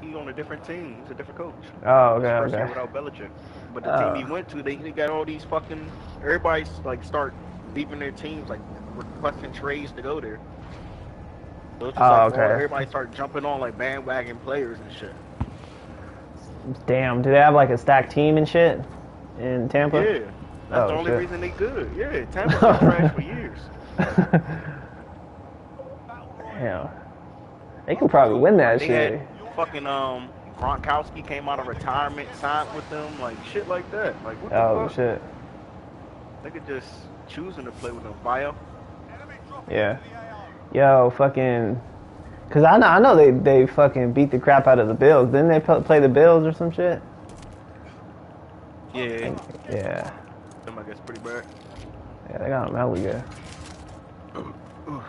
He on a different team. He's a different coach. Oh, okay, first year without Belichick. But the Oh. team he oh. went to, they, they got all these fucking everybody's like start leaving their teams, like requesting trades to go there. So it's just Oh, like okay. everybody start jumping on like bandwagon players and shit. Damn, do they have like a stacked team and shit in Tampa? Yeah. That's Oh, the only shit. reason they good. Yeah, Tampa been trash for years. yeah. They can probably win that They shit. had fucking um Gronkowski came out of retirement, signed with them, like shit like that. Like what the Oh fuck? shit. They could just choosing to play with them. Bio. Yeah. Yo, fucking. Cause I know, I know they they fucking beat the crap out of the Bills. Didn't they play the Bills or some shit? Yeah. Yeah. Them I guess pretty bad. Yeah, they got them hella good.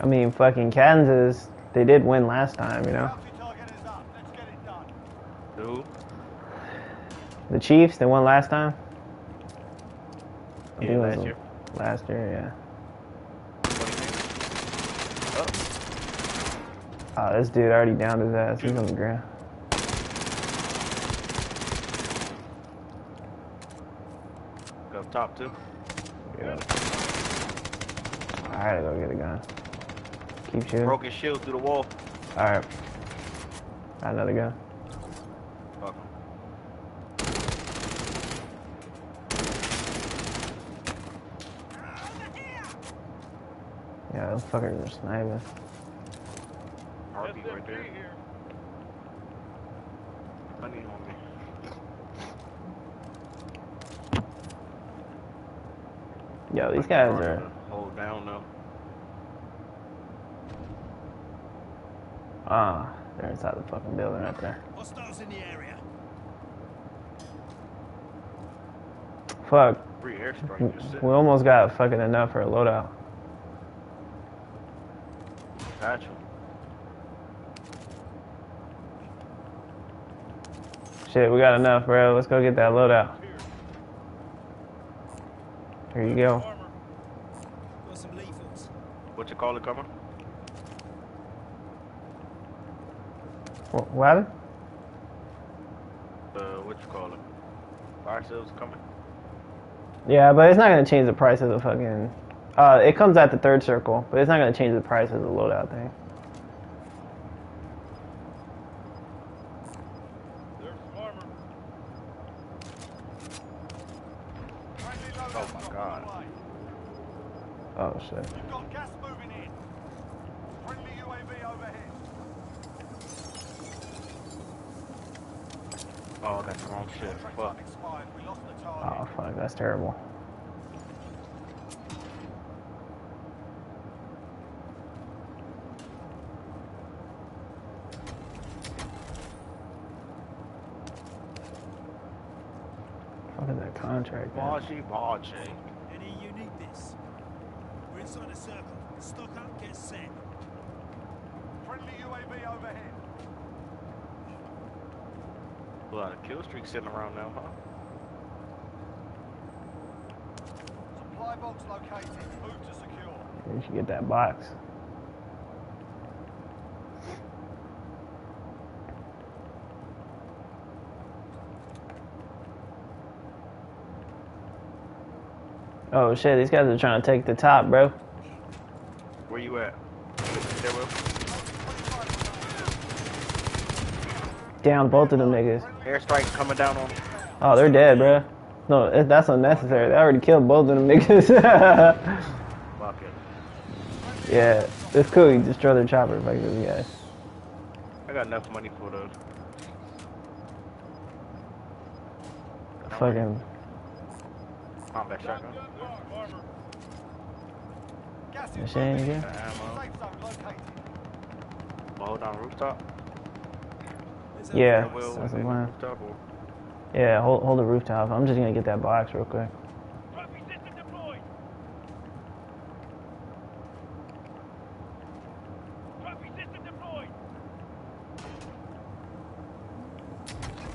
I mean, fucking Kansas, they did win last time, you know. Dude. The Chiefs, they won last time. Yeah, think it was last year. Last year, yeah. Oh, Oh, this dude already downed his ass. He's on the ground. go top too. Yeah. I gotta go get a gun. Keep shooting. Broke his shield through the wall. Alright. Got another gun. Fuck him. Yeah, those fuckers are sniping. RP right there. I need on. Yo, these guys are. Hold down though. Ah, they're inside the fucking building right there. Hostiles in the area. Fuck. Free airstrike We almost got fucking enough for a loadout. Gotcha. Shit, we got enough, bro. Let's go get that loadout. Here you go. Armor. Got some lethals. What you call it, cover? What, what? Uh, what you call it? Fire sales coming. Yeah, but it's not gonna change the price of the fucking. Uh, it comes at the third circle, but it's not gonna change the price of the loadout thing. There's some. Oh my god. Oh shit. We've got gas moving in. Friendly UAV overhead. Oh, that's the wrong shit. Fuck. expired. We lost the target. Oh fuck, that's terrible. Fuck that contract? man? Baji Baji. Any you need this. We're inside a circle. Stock up, get set. Friendly UAV overhead. A lot of kill streaks sitting around now, huh? Supply box located. Move to secure. You should get that box. Oh shit, these guys are trying to take the top, bro. Where you at? There, Down both of them niggas. Airstrike coming down on. Oh, they're dead, bro. No, that's unnecessary. They already killed both of them niggas. Fuck it. yeah, it's cool. You destroy their chopper, fuck these guys. I got enough money for those. Fucking. Combat shotgun. Machine gun? The ammo. Safe zone. Hold on rooftop. Yeah, I will that's the plan. Yeah, hold, hold the rooftop. I'm just gonna get that box real quick. Trophy system deployed. Trophy system deployed.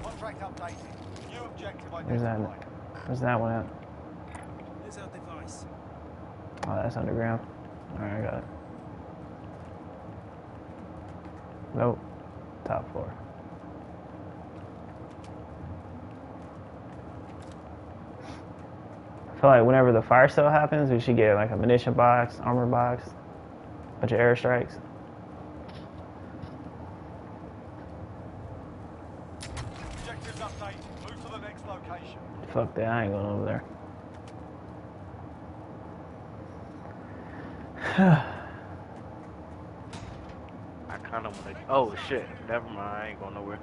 Contract updated. New objective Where's that? Where's that one at? There's our device. Oh, that's underground. Alright, I got it. Nope. Top floor. Feel like whenever the fire sale happens, we should get like a munition box, armor box, bunch of airstrikes. Objectives update. Move to the next location. Fuck that, I ain't going over there. I kind of want to. Oh shit! Never mind. I ain't going nowhere.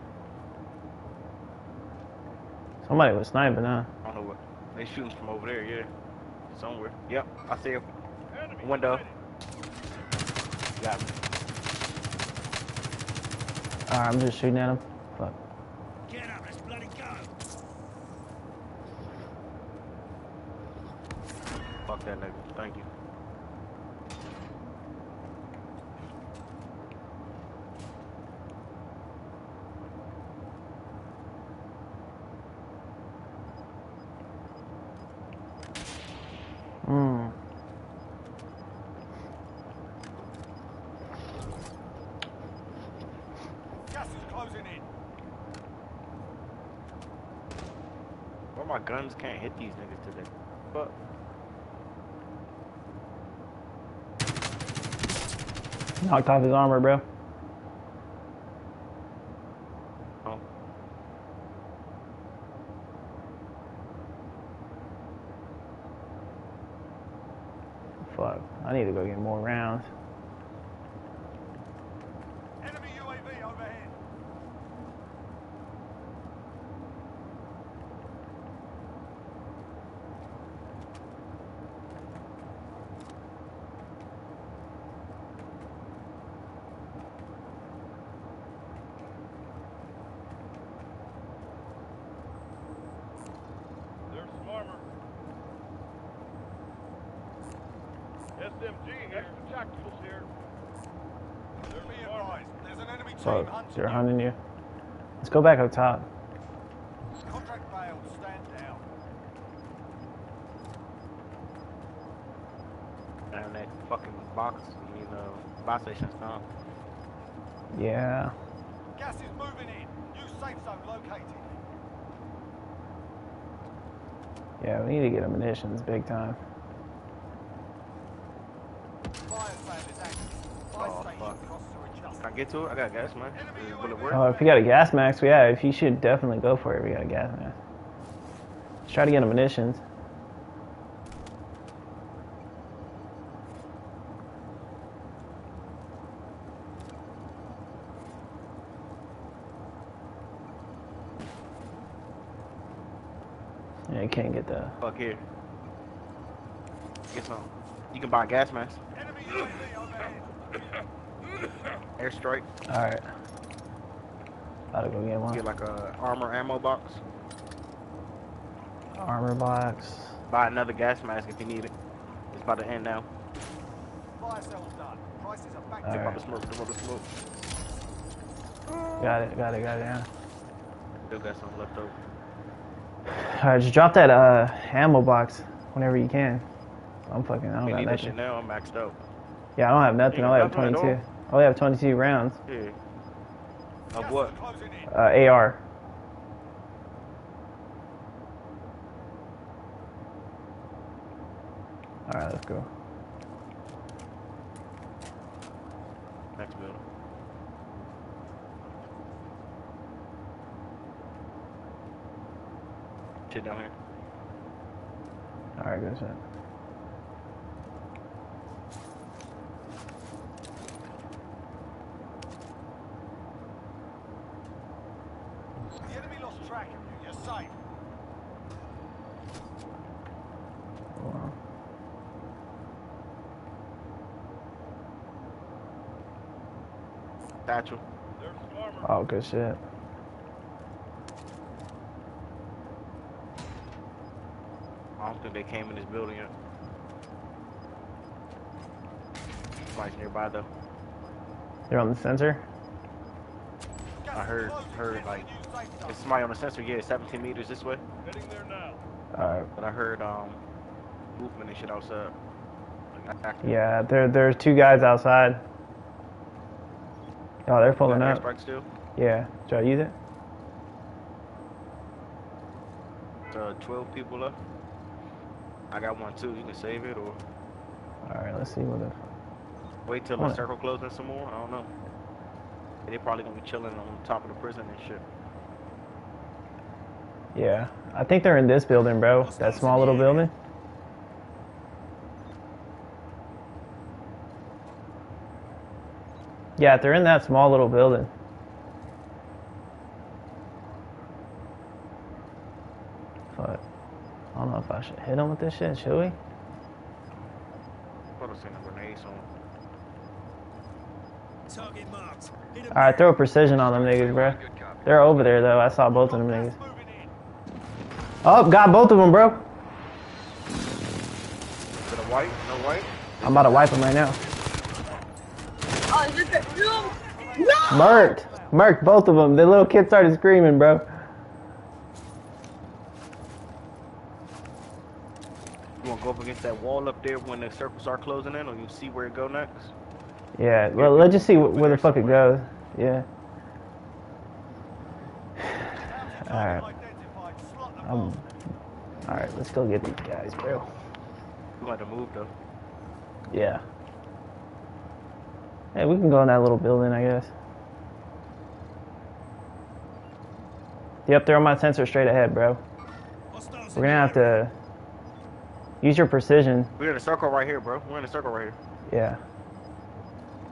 Somebody was sniping, huh? I don't know what. They shooting from over there. Yeah. Somewhere. Yep. I see him. Window. Got me. Alright, I'm just shooting at him. Fuck. Get up, let's bloody go. Fuck that nigga. Thank you. Mm. Gas is closing in. Why my guns can't hit these niggas today? Fuck. Knocked off his armor, bro. Oh. Fuck. I need to go get more rounds. Enemy UAV overhead. There's some armor. SMG here. Tacticals here. There's Be some armor. advised, there's an enemy team Fuck. Hunting They're hunting you. Let's go back up top. Contract failed, stand down. That fucking box. I mean, uh, buy station's. Yeah. Gas is moving in. New safe zone located. Yeah, we need to get a munitions big time. Fire sale is active. Buy Oh, fuck. costs are adjusted. Can I get to it? I got gas, man. Will it work? Oh, if you got a gas mask, yeah, if you should definitely go for it if you got a gas mask. Let's try to get a munitions. Yeah, you can't get the. Fuck here. Get some. You can buy gas mask. Enemy UAV. Airstrike. Alright. Gotta go get one. Get like a armor ammo box. Armor box. Buy another gas mask if you need it. It's about to end now. Fire sale's done. Prices are back Take to smoke. Take out the smoke. Got it, got it, got it, yeah. Still got some left over. Alright, just drop that uh ammo box whenever you can. I'm fucking, I don't We got that nothing. shit now. I'm maxed out. Yeah, I don't have nothing. You I only have got nothing at 22. I only have 22 rounds. Yeah. Of what? Uh, AR. Alright, let's go. Next building. Shit down here. Alright, good shit. The enemy lost track of you. You're safe. Hold on. Satchel. There's some armor. Oh, good shit. I don't think they came in this building yet. Somebody's nearby though. They're on the sensor? I heard- heard, like, new safe zone. There's somebody on the sensor. Yeah, 17 meters this way. Heading there now. Alright. But I heard um movement and shit outside. Like. Yeah, there, there's two guys outside. Oh, they're pulling Got up. airstrike still. Yeah. Should I use it? Uh, 12 people left. I got one too. You can save it or All right. Let's see what the. wait till Hold the circle closes some more. I don't know. They're probably gonna be chilling on top of the prison and shit. Yeah. I think they're in this building, bro. That small little building. Yeah, they're in that small little building. Fuck. I don't know if I should hit them with this shit, should we? Thought I seen a grenade on. Target marked. Alright, throw a precision on them niggas, bro. They're over there, though. I saw both of them niggas. Oh, got both of them, bro. Is white? No white? I'm about to wipe them right now. Is it the no? Murked. Murked both of them. The little kid started screaming, bro. You wanna go up against that wall up there when the circles are closing in, or you see where it go next? Yeah, well, let's just see wh- where the fuck it goes. Yeah. Alright. Identified. Slot them Alright, let's go get these guys, bro. You got to move though. Yeah. Hey, we can go in that little building, I guess. Yep, they're on my sensor straight ahead, bro. We're gonna have to use your precision. We're in a circle right here, bro. We're in a circle right here. Yeah.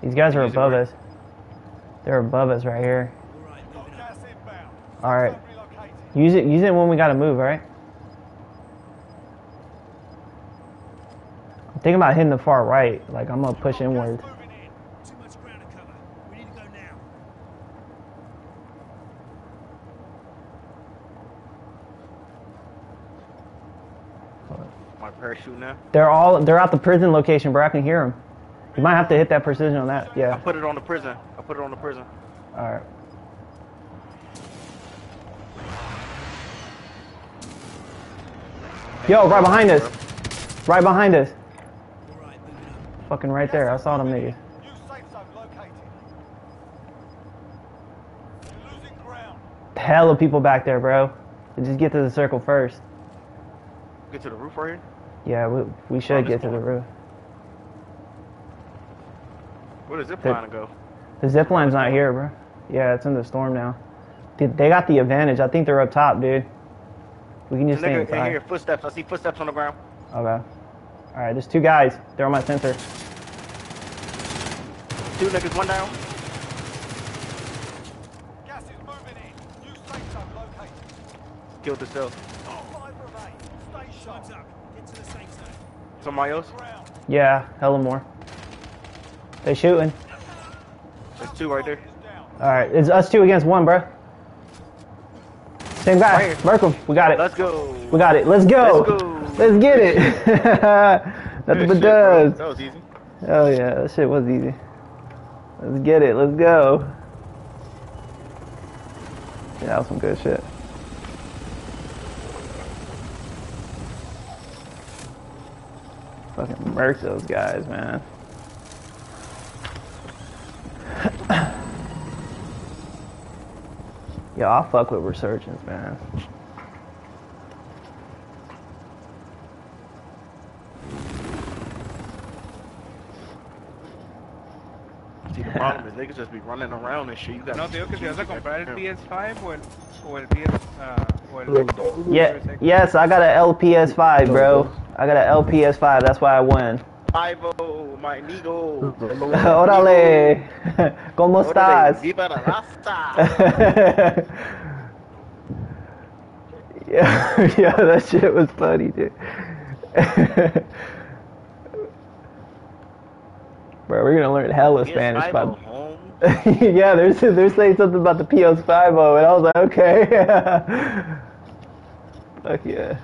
These guys are Use above where? us. They're above us right here. All right, Got moving up. gas inbound. All right. Zone relocated. Use it. Use it when we gotta move. All right. I'm thinking about hitting the far right. Like I'm gonna push Got gas inward. Moving in. Too much ground to cover. We need to go now. Parachute now. They're all. They're at the prison location, bro. I can hear them. You might have to hit that precision on that. Yeah. I put it on the prison. I put it on the prison. All right. Yo, right behind us. Right behind us. All right, moving up. Fucking right there. I saw them niggas. New safe zone located. You're losing ground. Hell of people back there, bro. Just get to the circle first. Get to the roof right here. Yeah, we, we should get to the roof. Where does zip Hit- line to go? The zip line's not here, bro. Yeah, it's in the storm now. Dude, they got the advantage. I think they're up top, dude. We can The just stay nigga in inside. here. Footsteps. I see footsteps on the ground. Okay. All right, there's two guys. They're on my sensor. Two niggas. One down. Gas is moving in. New safe zone located. Killed the cell. Five remain. Stay sharp. Time's up. Get to the safe zone. Somebody else. Ground. Yeah, hella more. They shooting. There's two right there. All right, it's us two against one, bro. Same guy. Right here. Merkel, we got it. Let's go. We got it. Let's go. Let's go. Let's get it. Nothing but does. That was easy. Oh yeah, that shit was easy. Let's get it. Let's go. Yeah, that was some good shit. Fucking murk those guys, man. Yo, I'll fuck with resurgence, man. See, the problem is niggas just be running around and shit. You got No, te digo que si vas a comprar el PS5 o el, o el PS... ah, o el Yeah, yes, I got an LPS5, bro. I got a LPS5. That's why I won. Ivo, my amigo. Órale. ¿Cómo estás? Viva la raza. yeah, yeah, that shit was funny, dude. Bro, we're gonna learn hella Yes, Spanish. Ivo, By... yeah, they're they're saying something about the PS5, and I was like, okay. Fuck yeah.